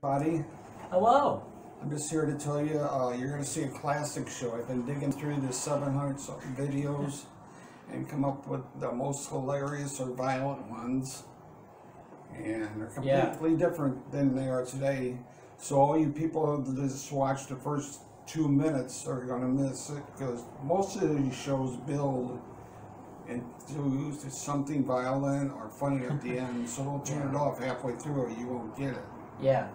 Buddy, Hello. I'm just here to tell you, uh, you're going to see a classic show. I've been digging through the 700 something videos and come up with the most hilarious or violent ones. And they're Yeah. completely different than they are today. So all you people that just watch the first two minutes are going to miss it because most of these shows build into something violent or funny at the end. So don't turn it off halfway through or you won't get it. Yeah.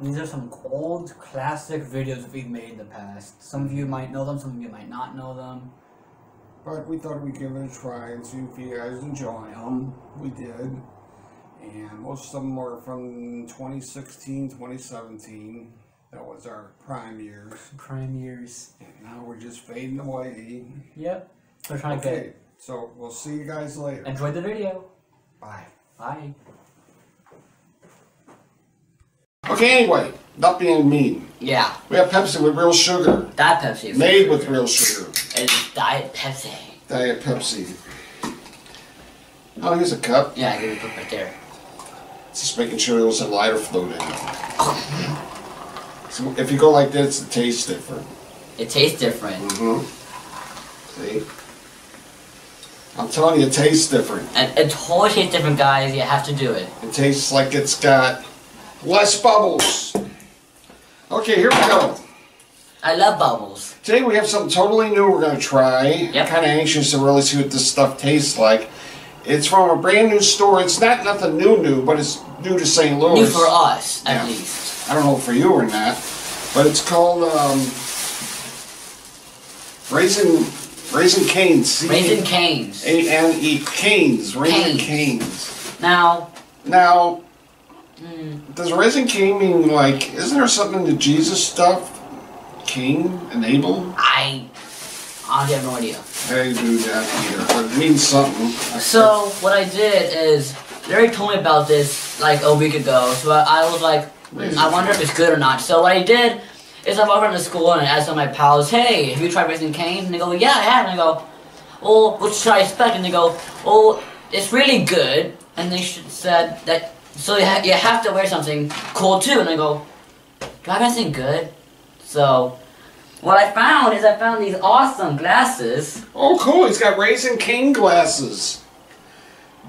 These are some old classic videos we've made in the past. Some of you might know them, some of you might not know them. But we thought we'd give it a try and see if you guys enjoy them. We did. And most of them were from 2016, 2017. That was our prime years. Prime years. And now we're just fading away. Yep. We're trying to Okay, so we'll see you guys later. get enjoy the video. Bye. Bye. Okay, anyway, not being mean. Yeah, We have Pepsi with real sugar, Diet Pepsi. made with real sugar. It's Diet Pepsi. Diet Pepsi. Oh, here's a cup. Yeah, I give it right there. Just making sure there was a lighter fluid in it. So if you go like this, it tastes different. It tastes different. Mm-hmm. See? I'm telling you, it tastes different. And it totally tastes different, guys. You have to do it. It tastes like it's got less bubbles. Okay, here we go. I love bubbles. Today we have something totally new we're going to try. Yep. Kind of anxious to really see what this stuff tastes like. It's from a brand new store. It's not nothing new new, but it's new to St. Louis. New for us, at Yeah. least. I don't know for you or not, but it's called um, Raisin Raising Canes. Raising Canes. A N E Canes. Raising Canes. Canes. Now, Now, mm, does Raising Cane mean like? Isn't there something to Jesus stuff? Cain and Abel? I I have no idea. I do that either, but it means something. So, what I did is, Larry told me about this like a week ago, so I, I was like, I wonder if it's good or not. So, what I did is I walked around to school and I asked some of my pals, hey, have you tried Raising Canes? And they go, yeah, I have. And I go, well, what should I expect? And they go, well, it's really good. And they should, said that, so you, ha- you have to wear something cool too. And I go, do I have anything good? So, what I found is I found these awesome glasses. Oh, cool! He's got Raisin King glasses.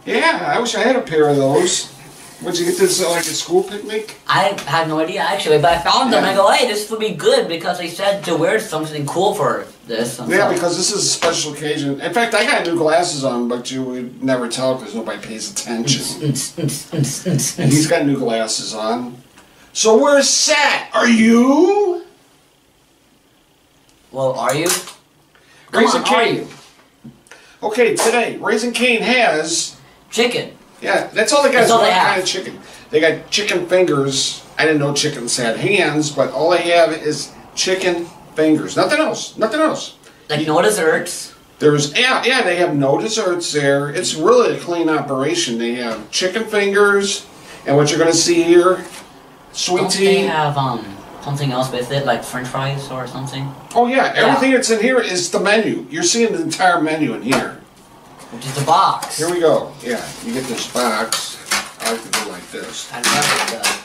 Yeah, I wish I had a pair of those. Would you get this at like a school picnic? I have no idea actually, but I found them. Yeah. I go, hey, this would be good because they said to wear something cool for this. And Yeah, so- because this is a special occasion. In fact, I got new glasses on, but you would never tell because nobody pays attention. And he's got new glasses on. So where's Sat? Are you? well, are you? Come Raisin on, are Cane. you? Okay, today Raising Cane has. Chicken. Yeah, that's all they got That's is one kind of chicken. They got chicken fingers. I didn't know chickens had hands, but all they have is chicken fingers. Nothing else. Nothing else. Like no desserts. There's yeah, yeah, they have no desserts there. It's really a clean operation. They have chicken fingers, and what you're gonna see here, sweet Don't they tea. have um something else with it, like French fries or something? Oh yeah, everything that's in here is the menu. You're seeing the entire menu in here. Which is the box. Here we go. Yeah, you get this box. I like to do like this. I love it. The,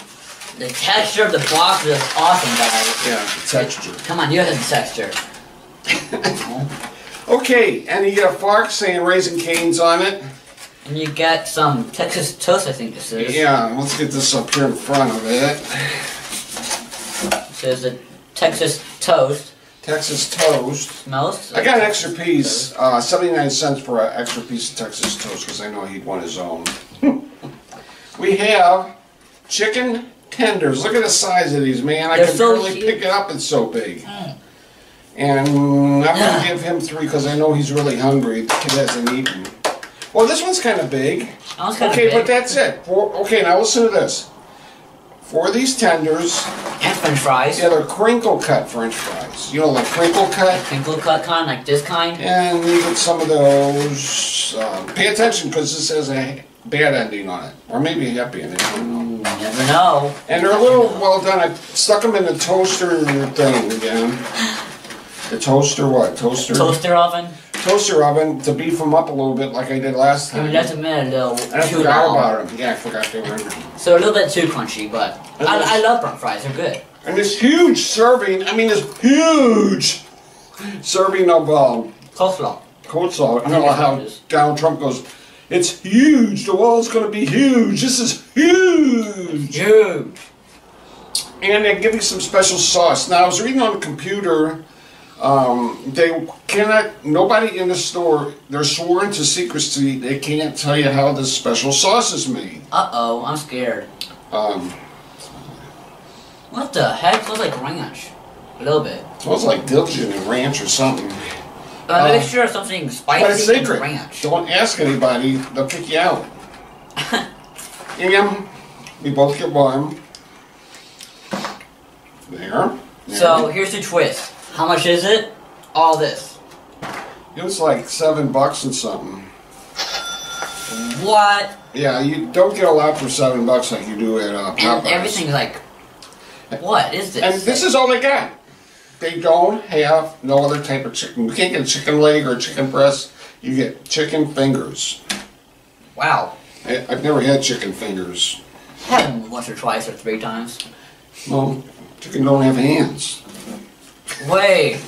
the texture of the box is awesome, guys. Yeah, the texture. Come on, you have the texture. Okay, and you get a fork saying Raising Canes on it. And you get some Texas toast, I think this is. Yeah, let's get this up here in front of it. It says a Texas toast. Texas toast. Smells. I got an extra piece, uh, 79 cents for an extra piece of Texas toast because I know he'd want his own. we have chicken tenders. Look at the size of these, man. I They're can so barely huge. pick it up, it's so big. Mm. And I'm going to give him three because I know he's really hungry. The kid hasn't eaten. Well, this one's kind of big. Okay, big. but that's it. For, okay, now listen to this. For these tenders, and French fries. yeah, they're crinkle cut French fries. You know, like crinkle cut. Crinkle cut kind, like this kind. And you get some of those. Um, pay attention because this has a bad ending on it, or maybe a happy ending. You never know. And they're a little well done. I stuck them in the toaster thing again. The toaster, what? Toaster. Toaster oven. toaster oven to beef them up a little bit like I did last I mean, time. that's a minute a little I forgot long. about them. Yeah, I forgot they were in there. So a little bit too crunchy, but I, I love burnt fries. They're good. And this huge serving, I mean, this huge serving of um, Coleslaw. coleslaw. I don't know how Donald Trump goes, it's huge. The wall's going to be huge. This is huge. Huge. And they give you some special sauce. Now, I was reading on the computer, um, they cannot, nobody in the store, they're sworn to secrecy. They can't tell you how this special sauce is made. Uh oh, I'm scared. Um, What the heck? It Smells like ranch. A little bit. smells like diligent and ranch or something. A Uh, mixture of something spicy But it's and secret. ranch. Don't ask anybody, they'll kick you out. and we both get one. There. there. So here's the twist. How much is it? All this. It was like seven bucks and something. What? Yeah, you don't get a lot for seven bucks like you do at uh, And Popeyes. everything's like, what is this? And this is all they got. They don't have no other type of chicken. You can't get a chicken leg or a chicken breast. You get chicken fingers. wow. I, I've never had chicken fingers. Had them once or twice or three times. Well, chicken don't have hands. Wait.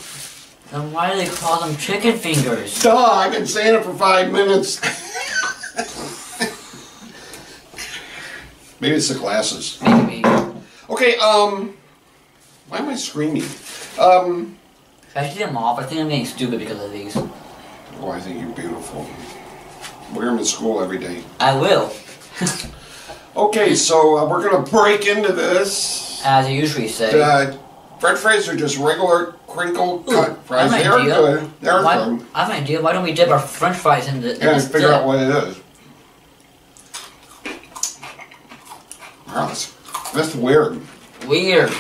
Then why do they call them chicken fingers? Duh, I've been saying it for five minutes. Maybe it's the glasses. Maybe. Okay, um, why am I screaming? Um, I should take them off. I think I'm getting stupid because of these. oh, I think you're beautiful. Wear them in school every day. I will. Okay, so uh, we're gonna break into this. As I usually say. Uh, French fries are just regular crinkle Ooh, cut fries. I They an are good. They're Why, good. I have an idea. Why don't we dip our french fries in the, in And figure dip? out what it is. Wow, that's, that's weird. Weird.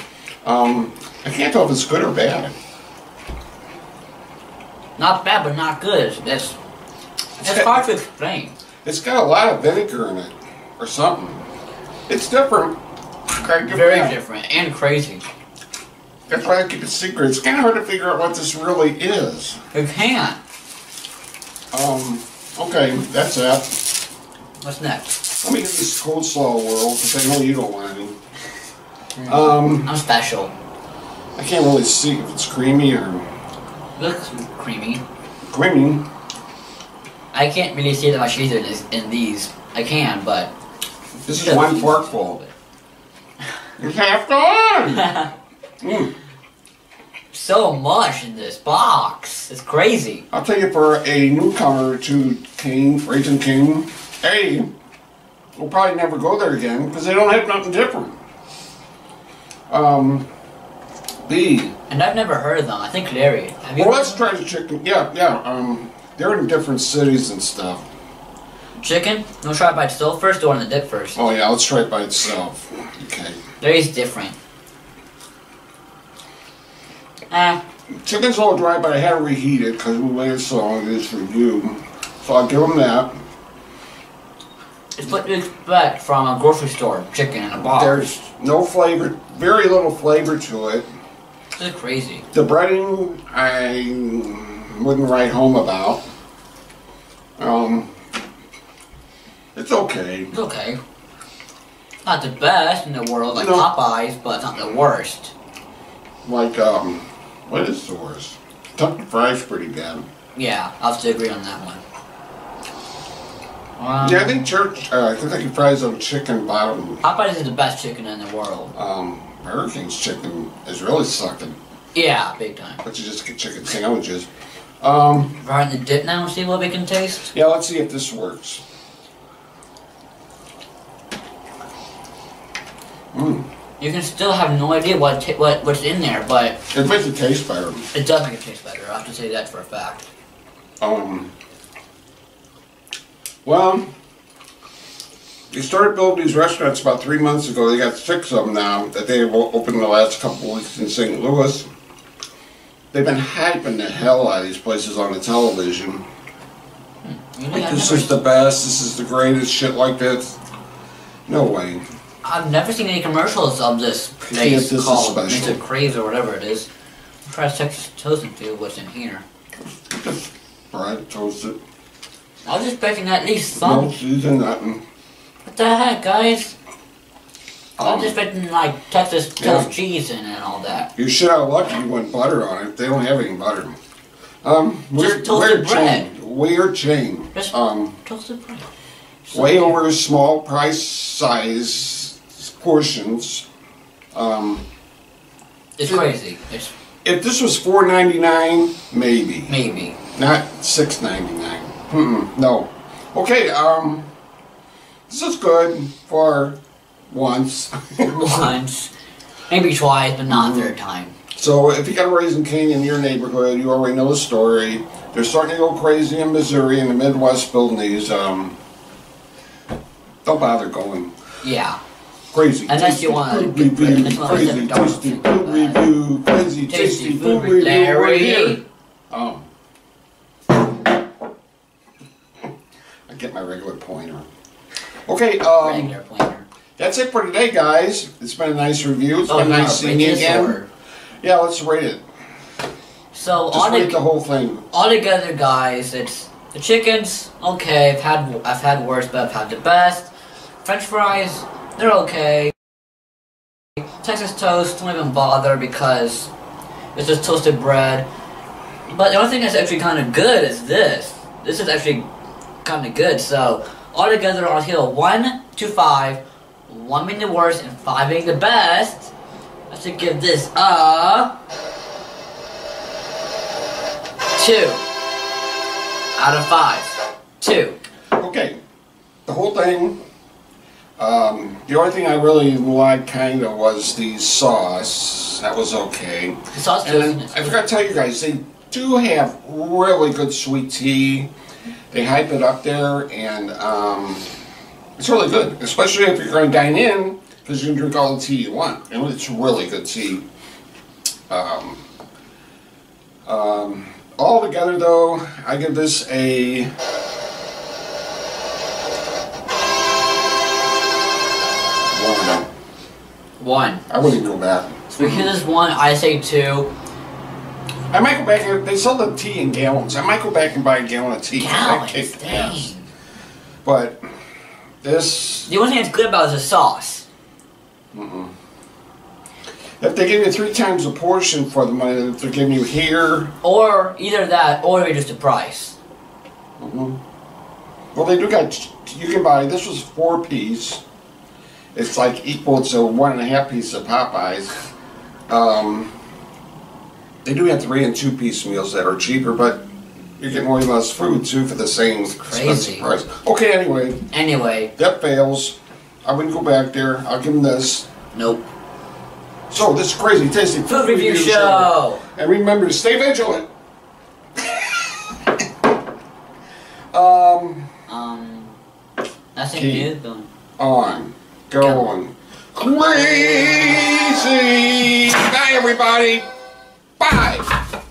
Um, I can't tell if it's good or bad. Not bad, but not good. That's it's hard to explain. It's got a lot of vinegar in it, or something. It's different. Very different and crazy. That's why I keep it secret. It's kind of hard to figure out what this really is. You can't. Um, okay, that's that. What's next? Let me get this coleslaw world, because I know you don't want any. Um, I'm special. I can't really see if it's creamy or Looks creamy. creamy. I can't really see that much either in, in these. I can, but This is one forkful. It's half gone! Mm. so much in this box. It's crazy. I'll tell you, for a newcomer to King, Raging King, A, we'll probably never go there again because they don't have nothing different. Um, B, And I've never heard of them. I think Larry. Have you? well, try the chicken. Yeah, yeah. Um, they're in different cities and stuff. Chicken. You to try it by itself first or on the dip first? Oh yeah, let's try it by itself. Okay. Larry's different. Eh, Chicken's a little dry, but I had to reheat it because we waited so long to do this review. So I'll give them that. It's what you expect from a grocery store chicken in a box. There's no flavor, very little flavor to it. This is crazy. The breading, I wouldn't write home about. Um, it's okay. It's okay. Not the best in the world, like No. Popeyes, but it's not the worst. Like, um, what is the worst? Kentucky Fries pretty bad. Yeah, I'll have to agree on that one. Um, Yeah, I think church, uh, Kentucky Fries have chicken bottom. Popeyes is the best chicken in the world. Um, Burger King's chicken is really sucking, Yeah, big time. but you just get chicken sandwiches. Um, Right in the dip now and see what we can taste. yeah, let's see if this works. Mmm, You can still have no idea what what what's in there, but it makes it taste better. it does make it taste better. I have to say that for a fact. Um, well, they started building these restaurants about three months ago. They got six of them now that they've o- opened the last couple of weeks in St. Louis. They've been hyping the hell out of these places on the television. Hmm. You know, Like, this is the best, this is the greatest, shit like this. No way. I've never seen any commercials of this place this called. Mr. Craves or whatever it is. I'll try Texas toast and see what's in here. bread, toasted. I was expecting at least No some. season, nothing. What the heck, guys? I Um, was expecting like Texas toast Yeah. cheese in it and all that. You should have lucky you went butter on it. They don't have any butter. Um, weird, toasted weird bread. chain. Weird chain. Just- Um, Toasted bread. So way over small price size portions. Um, It's crazy. It's if this was four ninety nine, maybe maybe. not six ninety nine. Hmm. No. Okay. Um, this is good for once. Once. Maybe twice, but not Mm-hmm. third time. So if you got a Raising Cane in your neighborhood, you already know the story. They're starting to go crazy in Missouri and the Midwest building these. Um, don't bother going Yeah. crazy. Unless tasty you wanna food review, unless you wanna crazy tasty food, review, crazy tasty, food review right here. Um, I get my regular pointer. Okay, um, Regular planner. that's it for today, guys. It's been a nice review. It's Oh, been no, nice seeing you again. or- Yeah, let's rate it. So Just rate the whole thing. all together, guys, it's the chickens. Okay, I've had I've had worse, but I've had the best. French fries, they're okay. Texas toast, don't even bother because it's just toasted bread. But the only thing that's actually kind of good is this. This is actually kind of good. So all together on a scale of one to five, one being the worst and five being the best, I should give this a two out of five. Two. Okay, the whole thing. Um, the only thing I really liked kind of was the sauce. That was okay. The sauce And I forgot to tell you guys, they do have really good sweet tea. They hype it up there, and um, it's really good, especially if you're going to dine in, because you can drink all the tea you want. And it's really good tea. Um, um, all together, though, I give this a. One. one. I wouldn't go back. So because this one, I say two. I might go back and they sell the tea in gallons. I might go back and buy a gallon of tea. Gallons, kicked dang. ass. But this, The only thing that's good about it is the sauce. if they give you three times the portion for the money that they're giving you here, Or either that, or reduce the price. Mm-hmm. well, they do got. You can buy this was four piece. It's like equal to one and a half piece of Popeyes. Um, they do have three and two piece meals that are cheaper, but you're getting way less food too for the same crazy. expensive price. Okay, anyway, Anyway, that fails. I wouldn't go back there. I'll give them this. nope. So this is crazy tasty Food review show. And remember to stay vigilant. um, Um, nothing Key. new. On, going, crazy. Bye, everybody. Five.